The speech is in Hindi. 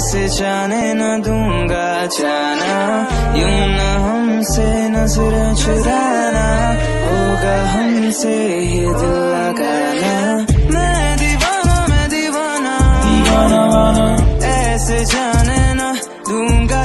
कैसे जाने न दूँगा जाना। यू न हमसे नज़र चुराना होगा हमसे ये दिल लगाना। मैं दीवाना मैं दीवाना। ऐसे जाने न दूँगा